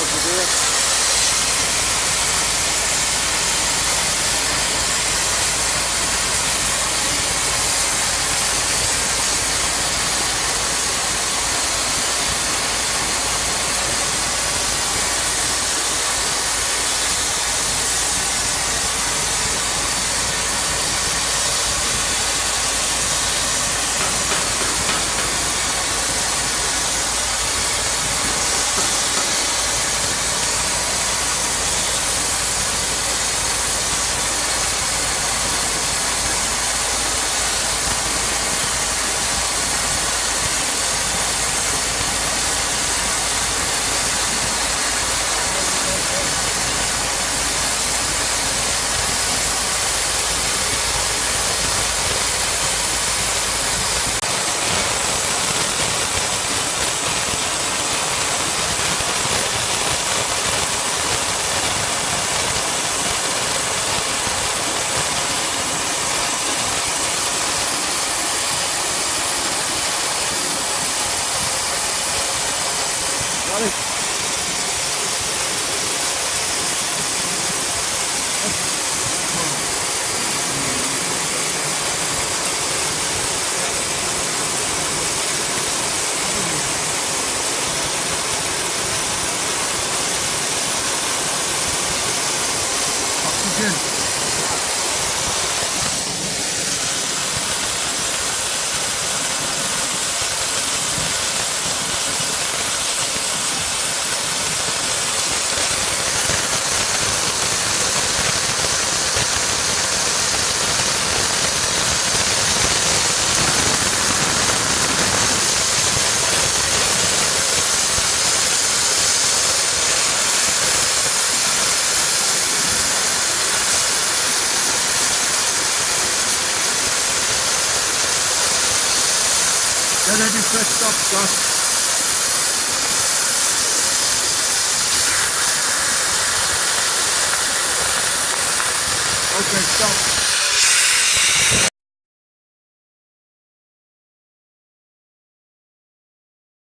causa Deus. るうん。Gene bir ses kapsar. Okay, stop.